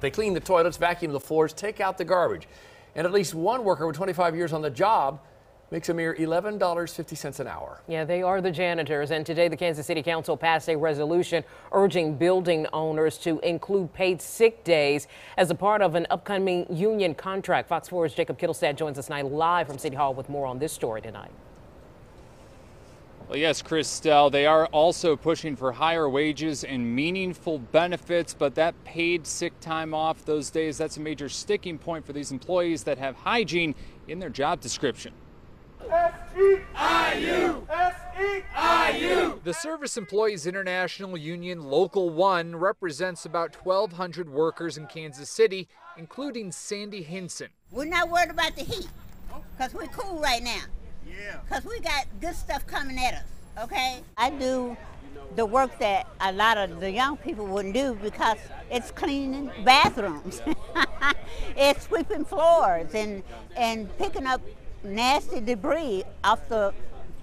They clean the toilets, vacuum the floors, take out the garbage. And at least one worker with 25 years on the job makes a mere $11.50 an hour. Yeah, they are the janitors. And today, the Kansas City Council passed a resolution urging building owners to include paid sick days as a part of an upcoming union contract. Fox 4's Jacob Kittilstved joins us tonight live from City Hall with more on this story tonight. Well, yes, Christelle, they are also pushing for higher wages and meaningful benefits, but that paid sick time off those days, that's a major sticking point for these employees that have hygiene in their job description. S-E-I-U! S-E-I-U! The Service Employees International Union Local 1 represents about 1,200 workers in Kansas City, including Sandy Hinson. We're not worried about the heat because we're cool right now. Because we got good stuff coming at us, okay? I do the work that a lot of the young people wouldn't do because it's cleaning bathrooms, it's sweeping floors and, and picking up nasty debris off the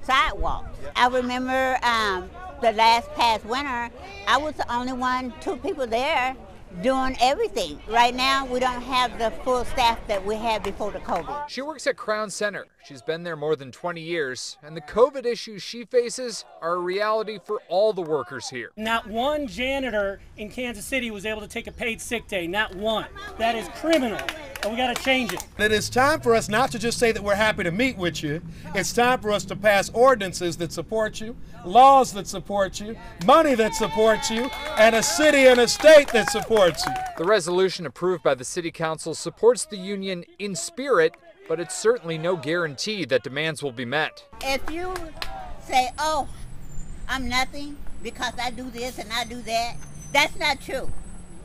sidewalks. I remember um, the last past winter, I was the only one, two people there doing everything. Right now, we don't have the full staff that we had before the COVID. She works at Crown Center. She's been there more than 20 years, and the COVID issues she faces are a reality for all the workers here. Not one janitor in Kansas City was able to take a paid sick day. Not one. That is criminal and we got to change it. It is time for us not to just say that we're happy to meet with you. It's time for us to pass ordinances that support you, laws that support you, money that supports you, and a city and a state that supports you. The resolution approved by the City Council supports the union in spirit, but it's certainly no guarantee that demands will be met. If you say, oh, I'm nothing because I do this and I do that, that's not true.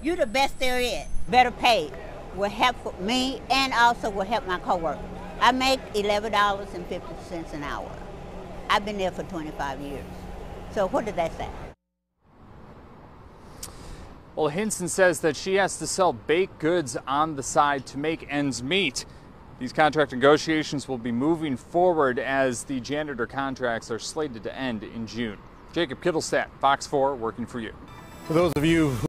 You're the best there is. Better paid will help me and also will help my coworkers. I make $11.50 an hour. I've been there for 25 years. So what did that say? Well, Hinson says that she has to sell baked goods on the side to make ends meet. These contract negotiations will be moving forward as the janitor contracts are slated to end in June. Jacob Kittilstved, Fox 4, working for you. For those of you